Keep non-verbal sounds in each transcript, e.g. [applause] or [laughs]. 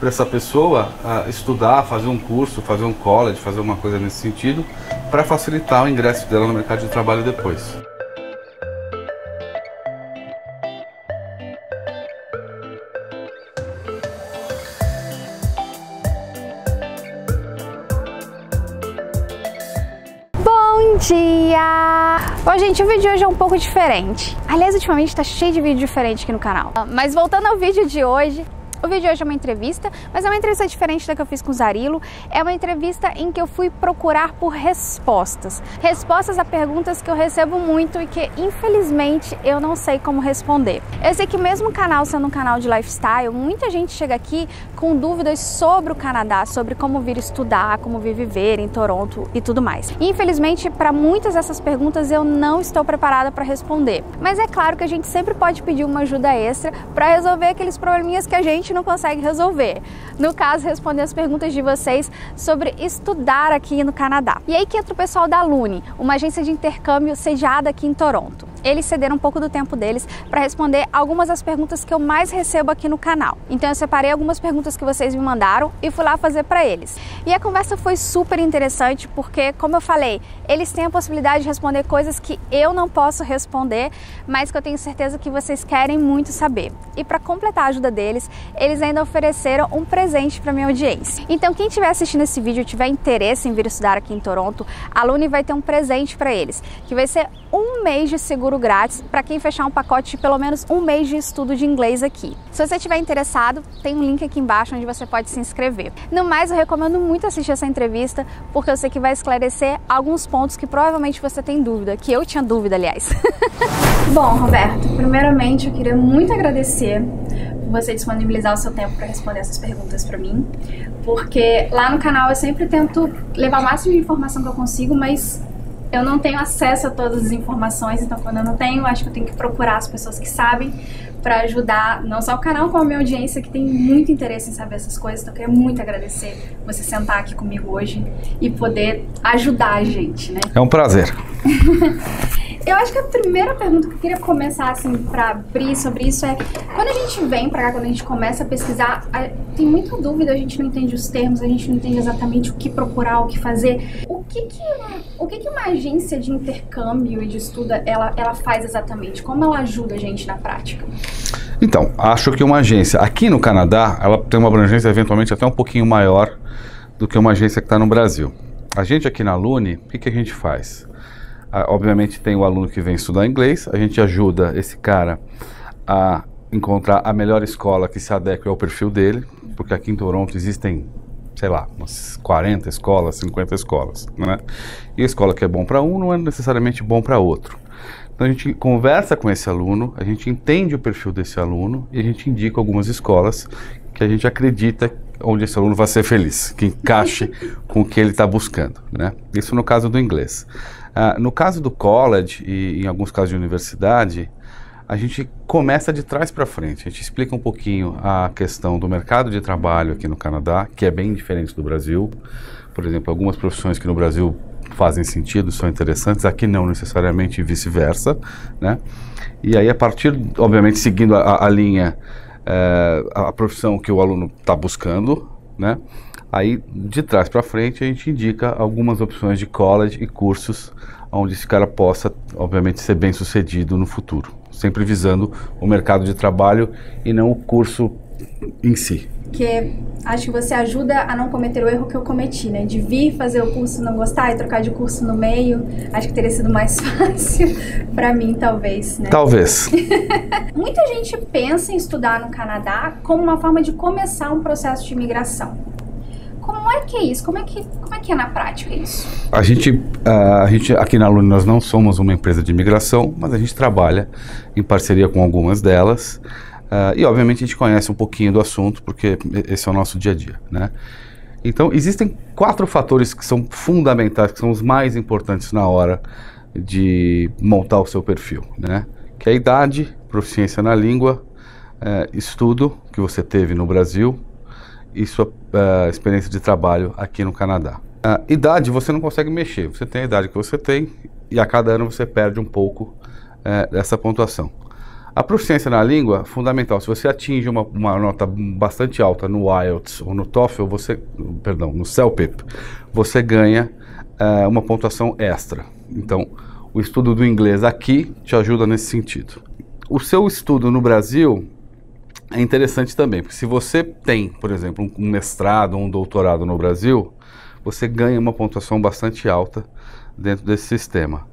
para essa pessoa estudar, fazer um curso, fazer um college, fazer uma coisa nesse sentido, para facilitar o ingresso dela no mercado de trabalho depois. Bom dia! Bom, gente, o vídeo de hoje é um pouco diferente. Aliás, ultimamente tá cheio de vídeo diferente aqui no canal. Mas voltando ao vídeo de hoje, o vídeo de hoje é uma entrevista, mas é uma entrevista diferente da que eu fiz com o Zarilo. É uma entrevista em que eu fui procurar por respostas. Respostas a perguntas que eu recebo muito e que, infelizmente, eu não sei como responder. Eu sei que mesmo o canal sendo um canal de lifestyle, muita gente chega aqui com dúvidas sobre o Canadá, sobre como vir estudar, como vir viver em Toronto e tudo mais. infelizmente, para muitas dessas perguntas eu não estou preparada para responder. Mas é claro que a gente sempre pode pedir uma ajuda extra para resolver aqueles probleminhas que a gente gente não consegue resolver. No caso, responder as perguntas de vocês sobre estudar aqui no Canadá. E aí que entra o pessoal da Lune, uma agência de intercâmbio sediada aqui em Toronto eles cederam um pouco do tempo deles para responder algumas das perguntas que eu mais recebo aqui no canal. Então eu separei algumas perguntas que vocês me mandaram e fui lá fazer para eles. E a conversa foi super interessante porque, como eu falei, eles têm a possibilidade de responder coisas que eu não posso responder, mas que eu tenho certeza que vocês querem muito saber. E para completar a ajuda deles, eles ainda ofereceram um presente para minha audiência. Então quem estiver assistindo esse vídeo e tiver interesse em vir estudar aqui em Toronto, a Lune vai ter um presente para eles, que vai ser um mês de seguro grátis para quem fechar um pacote de pelo menos um mês de estudo de inglês aqui. Se você estiver interessado, tem um link aqui embaixo onde você pode se inscrever. No mais, eu recomendo muito assistir essa entrevista porque eu sei que vai esclarecer alguns pontos que provavelmente você tem dúvida, que eu tinha dúvida, aliás. [laughs] Bom, Roberto, primeiramente eu queria muito agradecer você disponibilizar o seu tempo para responder essas perguntas para mim, porque lá no canal eu sempre tento levar o máximo de informação que eu consigo, mas eu não tenho acesso a todas as informações, então quando eu não tenho, acho que eu tenho que procurar as pessoas que sabem para ajudar não só o canal, como a minha audiência que tem muito interesse em saber essas coisas. Então eu queria muito agradecer você sentar aqui comigo hoje e poder ajudar a gente, né? É um prazer. [laughs] Eu acho que a primeira pergunta que eu queria começar, assim, pra abrir sobre isso é: quando a gente vem pra cá, quando a gente começa a pesquisar, tem muita dúvida, a gente não entende os termos, a gente não entende exatamente o que procurar, o que fazer. Que que, o que, que uma agência de intercâmbio e de estudo ela, ela faz exatamente? Como ela ajuda a gente na prática? Então, acho que uma agência aqui no Canadá, ela tem uma abrangência eventualmente até um pouquinho maior do que uma agência que está no Brasil. A gente aqui na Lune, o que, que a gente faz? obviamente tem o aluno que vem estudar inglês, a gente ajuda esse cara a encontrar a melhor escola que se adeque ao perfil dele, porque aqui em Toronto existem, sei lá, umas 40 escolas, 50 escolas, né? E a escola que é bom para um não é necessariamente bom para outro. Então a gente conversa com esse aluno, a gente entende o perfil desse aluno e a gente indica algumas escolas que a gente acredita onde esse aluno vai ser feliz, que encaixe [laughs] com o que ele está buscando, né? Isso no caso do inglês. Ah, no caso do college e em alguns casos de universidade, a gente começa de trás para frente. A gente explica um pouquinho a questão do mercado de trabalho aqui no Canadá, que é bem diferente do Brasil. Por exemplo, algumas profissões que no Brasil fazem sentido, são interessantes, aqui não necessariamente e vice-versa, né? E aí, a partir, obviamente, seguindo a, a linha, é, a profissão que o aluno está buscando, né? Aí, de trás para frente, a gente indica algumas opções de college e cursos onde esse cara possa, obviamente, ser bem sucedido no futuro, sempre visando o mercado de trabalho e não o curso em si. Que acho que você ajuda a não cometer o erro que eu cometi, né? De vir fazer o curso não gostar e trocar de curso no meio. Acho que teria sido mais [laughs] fácil para mim, talvez, né? Talvez. [laughs] Muita gente pensa em estudar no Canadá como uma forma de começar um processo de imigração. Como é que é isso? Como é que, como é, que é na prática isso? A gente, a gente aqui na Lune nós não somos uma empresa de imigração, mas a gente trabalha em parceria com algumas delas. Uh, e obviamente a gente conhece um pouquinho do assunto, porque esse é o nosso dia a dia, né? Então, existem quatro fatores que são fundamentais, que são os mais importantes na hora de montar o seu perfil, né? Que é a idade, proficiência na língua, uh, estudo que você teve no Brasil, e sua uh, experiência de trabalho aqui no Canadá. Uh, idade você não consegue mexer, você tem a idade que você tem e a cada ano você perde um pouco uh, dessa pontuação. A proficiência na língua, fundamental. Se você atinge uma, uma, nota bastante alta no IELTS ou no TOEFL, você, perdão, no CELPIP, você ganha uma pontuação extra. Então, o estudo do inglês aqui te ajuda nesse sentido. O seu estudo no Brasil é interessante também, porque se você tem, por exemplo, um mestrado ou um doutorado no Brasil, você ganha uma pontuação bastante alta dentro desse sistema.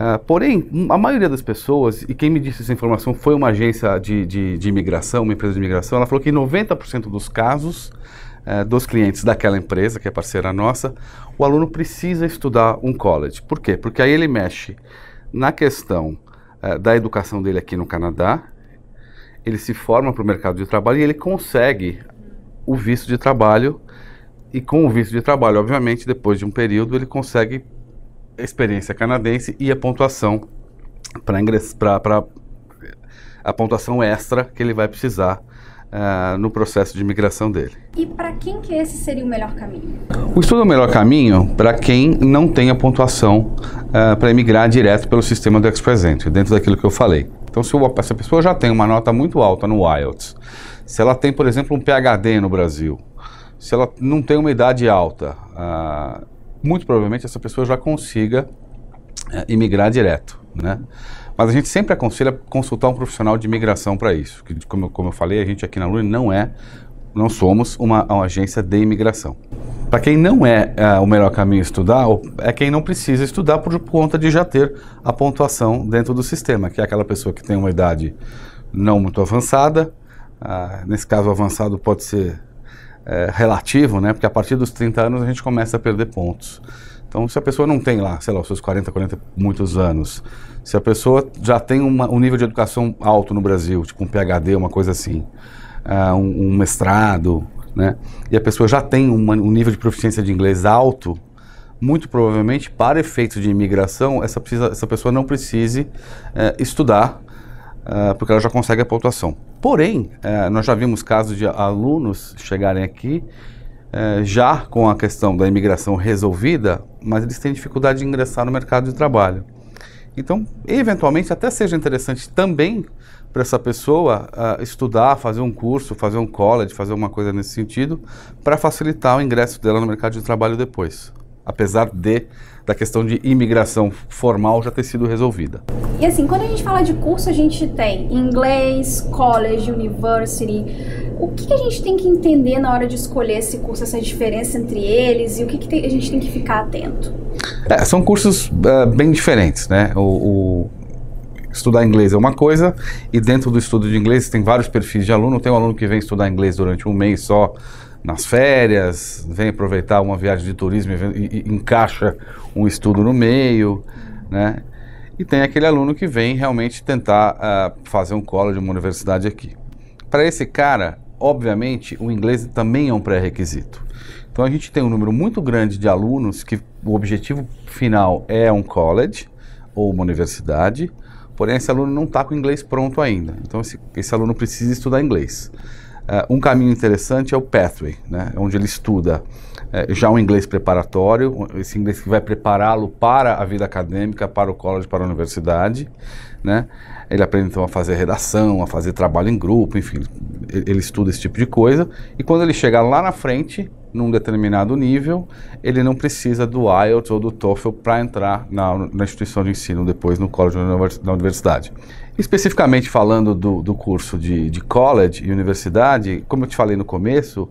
Uh, porém, a maioria das pessoas, e quem me disse essa informação foi uma agência de, de, de imigração, uma empresa de imigração, ela falou que 90% dos casos uh, dos clientes daquela empresa, que é parceira nossa, o aluno precisa estudar um college. Por quê? Porque aí ele mexe na questão uh, da educação dele aqui no Canadá, ele se forma para o mercado de trabalho e ele consegue o visto de trabalho. E com o visto de trabalho, obviamente, depois de um período, ele consegue a experiência canadense e a pontuação para ingressar para a pontuação extra que ele vai precisar uh, no processo de imigração dele. E para quem que esse seria o melhor caminho? O estudo é o melhor caminho para quem não tem a pontuação uh, para emigrar direto pelo sistema do Express Entry, dentro daquilo que eu falei. Então, se, o, se a pessoa já tem uma nota muito alta no IELTS, se ela tem, por exemplo, um PhD no Brasil, se ela não tem uma idade alta, uh, muito provavelmente essa pessoa já consiga uh, imigrar direto, né? Mas a gente sempre aconselha consultar um profissional de imigração para isso. Que, como, como eu falei, a gente aqui na Lune não é, não somos uma, uma agência de imigração. Para quem não é, é, o melhor caminho estudar, é quem não precisa estudar por conta de já ter a pontuação dentro do sistema, que é aquela pessoa que tem uma idade não muito avançada. Ah, nesse caso, avançado pode ser é, relativo, né? Porque a partir dos 30 anos a gente começa a perder pontos. Então, se a pessoa não tem lá, sei lá, os seus 40, 40 muitos anos, se a pessoa já tem uma, um nível de educação alto no Brasil, tipo um PhD, uma coisa assim, uh, um, um mestrado, né? E a pessoa já tem uma, um nível de proficiência de inglês alto, muito provavelmente, para efeitos de imigração, essa, precisa, essa pessoa não precise uh, estudar, uh, porque ela já consegue a pontuação. Porém, uh, nós já vimos casos de alunos chegarem aqui já com a questão da imigração resolvida, mas eles têm dificuldade de ingressar no mercado de trabalho. Então, eventualmente, até seja interessante também para essa pessoa uh, estudar, fazer um curso, fazer um college, fazer uma coisa nesse sentido, para facilitar o ingresso dela no mercado de trabalho depois. Apesar de da questão de imigração formal já ter sido resolvida. E assim, quando a gente fala de curso, a gente tem inglês, college, university. O que, que a gente tem que entender na hora de escolher esse curso, essa diferença entre eles e o que, que a gente tem que ficar atento? É, são cursos uh, bem diferentes, né? O, o estudar inglês é uma coisa, e dentro do estudo de inglês tem vários perfis de aluno. Tem um aluno que vem estudar inglês durante um mês só nas férias, vem aproveitar uma viagem de turismo e, e encaixa um estudo no meio, né? E tem aquele aluno que vem realmente tentar uh, fazer um college, uma universidade aqui. Para esse cara, obviamente, o inglês também é um pré-requisito. Então a gente tem um número muito grande de alunos que o objetivo final é um college ou uma universidade, Porém, esse aluno não está com o inglês pronto ainda. Então, esse, esse aluno precisa estudar inglês. Uh, um caminho interessante é o Pathway, né, onde ele estuda uh, já um inglês preparatório, esse inglês que vai prepará-lo para a vida acadêmica, para o college, para a universidade. Né? Ele aprende então a fazer redação, a fazer trabalho em grupo, enfim, ele, estuda esse tipo de coisa. E quando ele chegar lá na frente, num determinado nível, ele não precisa do IELTS ou do TOEFL para entrar na, na, instituição de ensino depois no college na universidade. Especificamente falando do, do curso de, de college e universidade, como eu te falei no começo,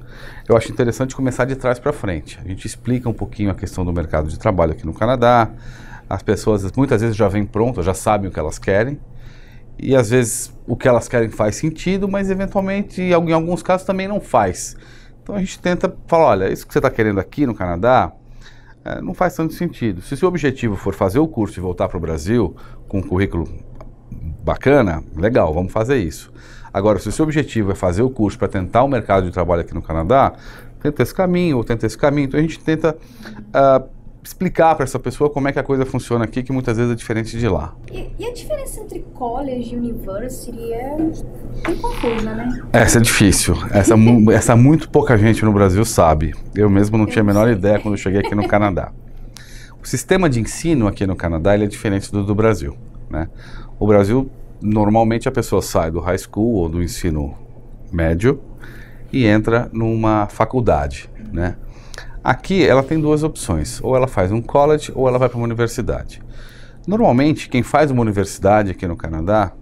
eu acho interessante começar de trás para frente. A gente explica um pouquinho a questão do mercado de trabalho aqui no Canadá. As pessoas muitas vezes já vêm prontas, já sabem o que elas querem. E às vezes o que elas querem faz sentido, mas eventualmente em alguns casos também não faz. Então a gente tenta falar, olha, isso que você está querendo aqui no Canadá é, não faz tanto sentido. Se o seu objetivo for fazer o curso e voltar para o Brasil com um currículo bacana, legal, vamos fazer isso. Agora, se o seu objetivo é fazer o curso para tentar o mercado de trabalho aqui no Canadá, tenta esse caminho ou tenta esse caminho. Então a gente tenta uh, explicar para essa pessoa como é que a coisa funciona aqui, que muitas vezes é diferente de lá. E, e a diferença entre college e university é bem confusa, né? Essa é difícil. Essa, [laughs] essa muito pouca gente no Brasil sabe. Eu mesmo não eu tinha a menor sei. ideia quando eu cheguei aqui no Canadá. O sistema de ensino aqui no Canadá é diferente do do Brasil. Né? O Brasil normalmente a pessoa sai do high school ou do ensino médio e entra numa faculdade, né? Aqui ela tem duas opções, ou ela faz um college ou ela vai para uma universidade. Normalmente quem faz uma universidade aqui no Canadá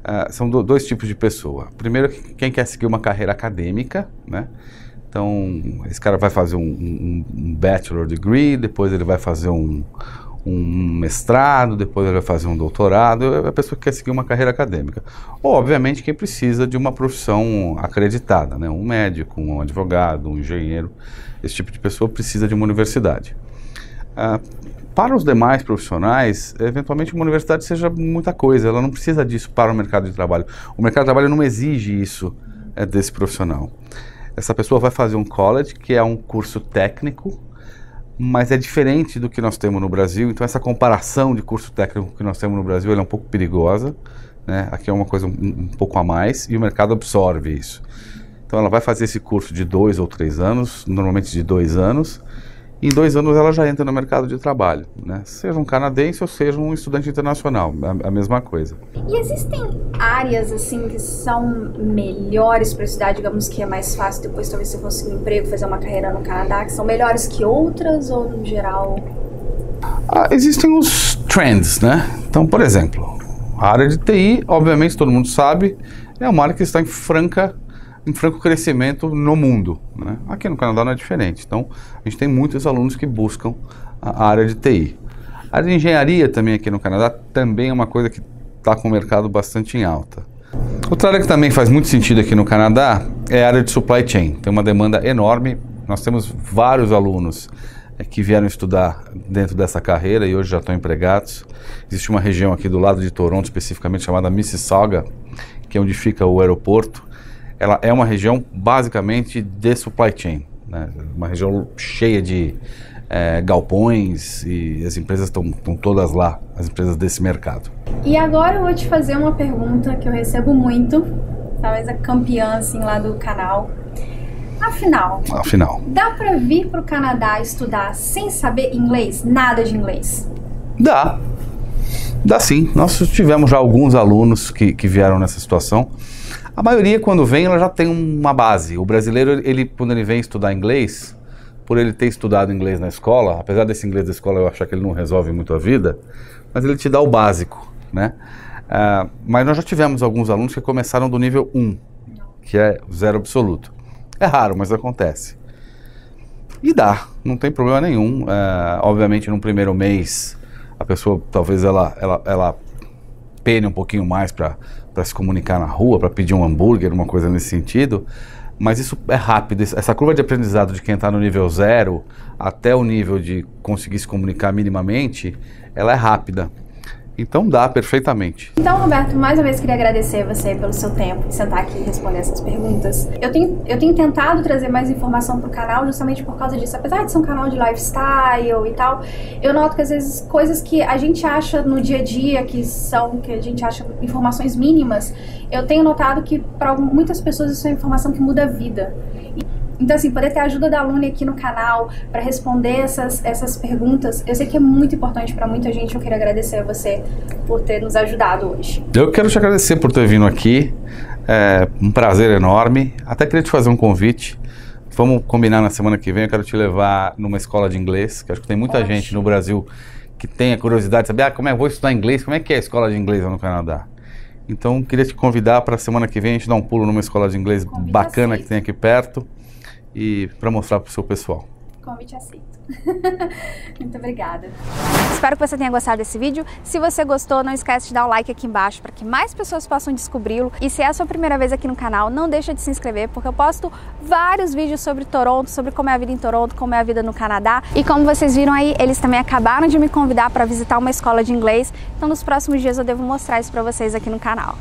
uh, são do, dois tipos de pessoa. Primeiro quem quer seguir uma carreira acadêmica, né? Então esse cara vai fazer um, um, um bachelor degree, depois ele vai fazer um, um mestrado, depois ele vai fazer um doutorado, é a pessoa que quer seguir uma carreira acadêmica. Ou, obviamente, quem precisa de uma profissão acreditada, né? um médico, um advogado, um engenheiro, esse tipo de pessoa precisa de uma universidade. Ah, para os demais profissionais, eventualmente uma universidade seja muita coisa, ela não precisa disso para o mercado de trabalho. O mercado de trabalho não exige isso é, desse profissional. Essa pessoa vai fazer um college, que é um curso técnico, mas é diferente do que nós temos no Brasil. Então essa comparação de curso técnico que nós temos no Brasil é um pouco perigosa. Né? Aqui é uma coisa um, um, pouco a mais e o mercado absorve isso. Então ela vai fazer esse curso de dois ou três anos, normalmente de dois anos, em dois anos ela já entra no mercado de trabalho, né? Seja um canadense ou seja um estudante internacional, a, a mesma coisa. E existem áreas assim que são melhores para estudar, digamos que é mais fácil depois talvez você conseguir um emprego, fazer uma carreira no Canadá, que são melhores que outras ou no geral? Ah, existem os trends, né? Então, por exemplo, a área de TI, obviamente todo mundo sabe, é uma área que está em franca em franco crescimento no mundo. Né? Aqui no Canadá não é diferente. Então, a gente tem muitos alunos que buscam a área de TI. A área de engenharia também aqui no Canadá também é uma coisa que está com o mercado bastante em alta. Outra área que também faz muito sentido aqui no Canadá é a área de supply chain. Tem uma demanda enorme. Nós temos vários alunos é, que vieram estudar dentro dessa carreira e hoje já estão empregados. Existe uma região aqui do lado de Toronto, especificamente chamada Mississauga, que é onde fica o aeroporto ela é uma região basicamente de supply chain, né? uma região cheia de é, galpões e as empresas estão todas lá, as empresas desse mercado. E agora eu vou te fazer uma pergunta que eu recebo muito, talvez a campeã assim lá do canal. Afinal, Afinal. dá para vir para o Canadá estudar sem saber inglês, nada de inglês? Dá, dá sim. Nós tivemos já alguns alunos que, que vieram nessa situação. A maioria, quando vem, ela já tem uma base. O brasileiro, ele, quando ele vem estudar inglês, por ele ter estudado inglês na escola, apesar desse inglês da escola eu achar que ele não resolve muito a vida, mas ele te dá o básico, né? Uh, mas nós já tivemos alguns alunos que começaram do nível 1, que é zero absoluto. É raro, mas acontece. E dá, não tem problema nenhum. Uh, obviamente, no primeiro mês, a pessoa talvez ela, ela, ela um pouquinho mais para se comunicar na rua, para pedir um hambúrguer, uma coisa nesse sentido. Mas isso é rápido. Essa curva de aprendizado de quem está no nível zero até o nível de conseguir se comunicar minimamente, ela é rápida. Então dá perfeitamente. Então, Roberto, mais uma vez queria agradecer você pelo seu tempo e sentar aqui e responder essas perguntas. Eu tenho, eu tenho tentado trazer mais informação para o canal justamente por causa disso. Apesar de ser um canal de lifestyle e tal, eu noto que às vezes coisas que a gente acha no dia a dia, que são, que a gente acha informações mínimas, eu tenho notado que para muitas pessoas isso é informação que muda a vida. Então, assim, poder ter a ajuda da aluna aqui no canal para responder essas, essas perguntas, eu sei que é muito importante para muita gente. Eu queria agradecer a você por ter nos ajudado hoje. Eu quero te agradecer por ter vindo aqui. É um prazer enorme. Até queria te fazer um convite. Vamos combinar na semana que vem. Eu quero te levar numa escola de inglês, que acho que tem muita Ótimo. gente no Brasil que tem a curiosidade de saber ah, como é que vou estudar inglês, como é que é a escola de inglês lá no Canadá. Então, queria te convidar para a semana que vem a gente dar um pulo numa escola de inglês bacana que tem aqui perto e para mostrar para o seu pessoal. Convite aceito. [laughs] Muito obrigada. Espero que você tenha gostado desse vídeo. Se você gostou, não esquece de dar o like aqui embaixo para que mais pessoas possam descobri-lo. E se é a sua primeira vez aqui no canal, não deixa de se inscrever, porque eu posto vários vídeos sobre Toronto, sobre como é a vida em Toronto, como é a vida no Canadá. E como vocês viram aí, eles também acabaram de me convidar para visitar uma escola de inglês. Então nos próximos dias eu devo mostrar isso para vocês aqui no canal.